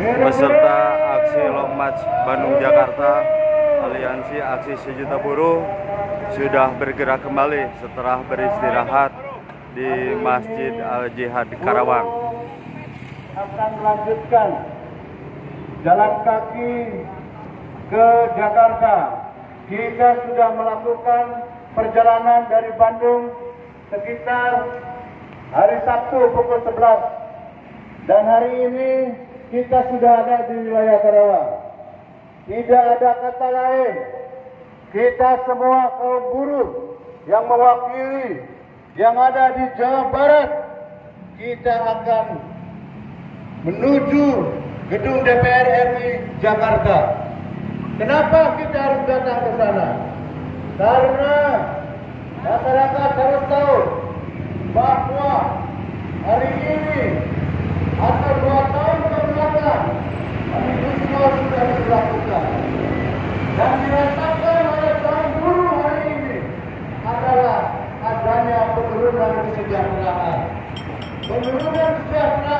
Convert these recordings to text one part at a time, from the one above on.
Peserta aksi Long March Bandung Jakarta Aliansi Aksi Sejuta Buruh sudah bergerak kembali setelah beristirahat di Masjid Al Jihad Karawang. Akan melanjutkan jalan kaki ke Jakarta. Kita sudah melakukan perjalanan dari Bandung sekitar hari Sabtu pukul 11 dan hari ini kita sudah ada di wilayah Karawang. Tidak ada kata lain. Kita semua kaum buruh yang mewakili yang ada di Jawa Barat, kita akan menuju gedung DPR RI Jakarta. Kenapa kita harus datang ke sana? Karena अपना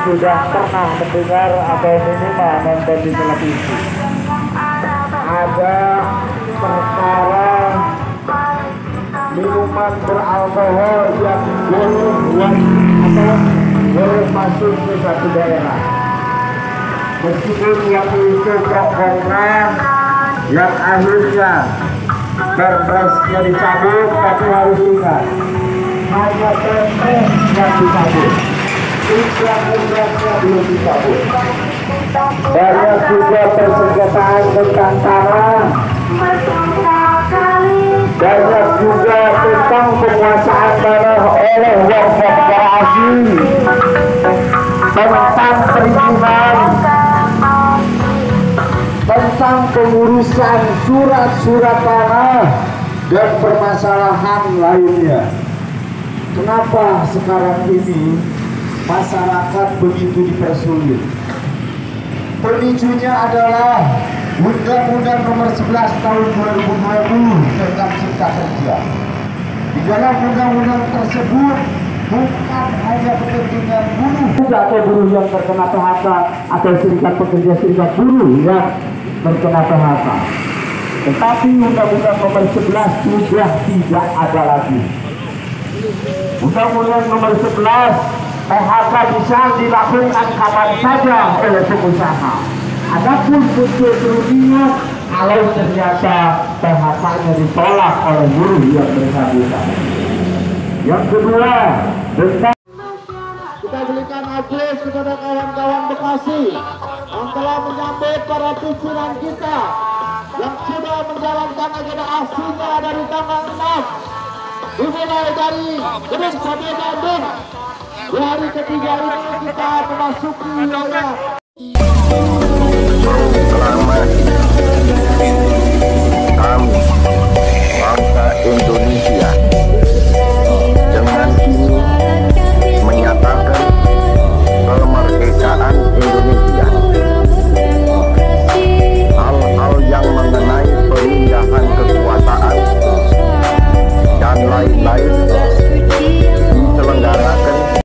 sudah pernah mendengar atau minimal nonton di televisi ada perkara minuman beralkohol yang boleh buat atau boleh masuk ke satu daerah. Meskipun yang itu program yang akhirnya perpresnya dicabut tapi harus ingat hanya perpres yang dicabut belum dicabut banyak juga persengketaan tentang tanah banyak juga tentang penguasaan tanah oleh wakaf asing tentang perizinan tentang pengurusan surat-surat tanah dan permasalahan lainnya. Kenapa sekarang ini masyarakat begitu dipersulit Pemicunya adalah Undang-Undang Nomor 11 Tahun 2020 tentang Cipta Kerja. Di dalam undang-undang tersebut bukan hanya kepentingan buruh atau buruh yang terkena PHK atau serikat pekerja serikat buruh yang terkena PHK. Tetapi Undang-Undang Nomor 11 sudah tidak ada lagi. Undang-Undang Nomor 11 PHK bisa dilakukan kapan saja oleh pengusaha. Adapun muncul kerugian kalau ternyata PHK-nya ditolak oleh buruh yang bersangkutan. Yang kedua, tentang kita berikan aplaus kepada kawan-kawan Bekasi yang telah menyambut para pimpinan kita yang sudah menjalankan agenda aslinya dari tanggal 6 dimulai dari Gedung Sampai Bandung dari hari ketiga ini kita memasuki wilayah